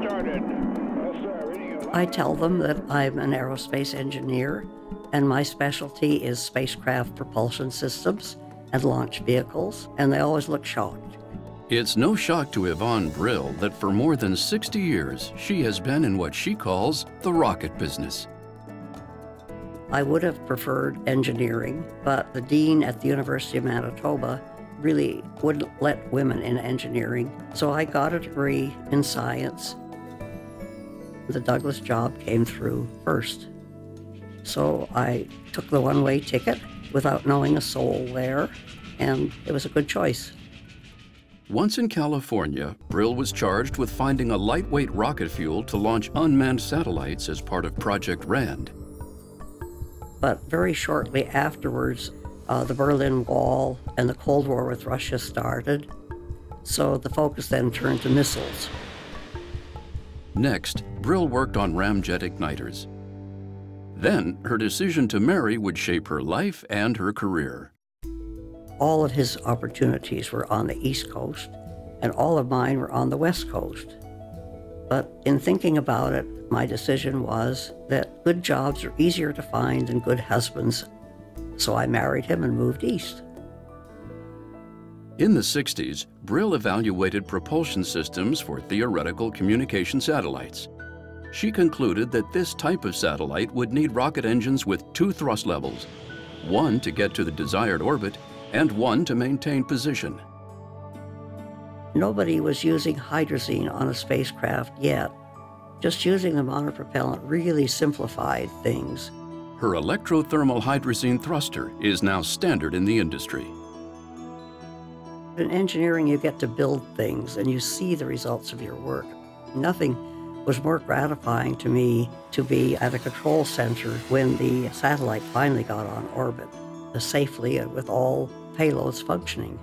started. I tell them that I'm an aerospace engineer and my specialty is spacecraft propulsion systems and launch vehicles, and they always look shocked. It's no shock to Yvonne Brill that for more than 60 years she has been in what she calls the rocket business. I would have preferred engineering, but the dean at the University of Manitoba really wouldn't let women in engineering, so I got a degree in science. The Douglas job came through first. So I took the one way ticket without knowing a soul there, and it was a good choice. Once in California, Brill was charged with finding a lightweight rocket fuel to launch unmanned satellites as part of Project RAND. But very shortly afterwards, uh, the Berlin Wall and the Cold War with Russia started. So the focus then turned to missiles. Next, Brill worked on ramjet igniters. Then, her decision to marry would shape her life and her career. All of his opportunities were on the East Coast, and all of mine were on the West Coast. But in thinking about it, my decision was that good jobs are easier to find than good husbands. So I married him and moved east. In the 60s, Brill evaluated propulsion systems for theoretical communication satellites. She concluded that this type of satellite would need rocket engines with two thrust levels, one to get to the desired orbit and one to maintain position. Nobody was using hydrazine on a spacecraft yet. Just using the monopropellant really simplified things. Her electrothermal hydrazine thruster is now standard in the industry. In engineering, you get to build things and you see the results of your work. Nothing was more gratifying to me to be at a control center when the satellite finally got on orbit, safely and with all payloads functioning.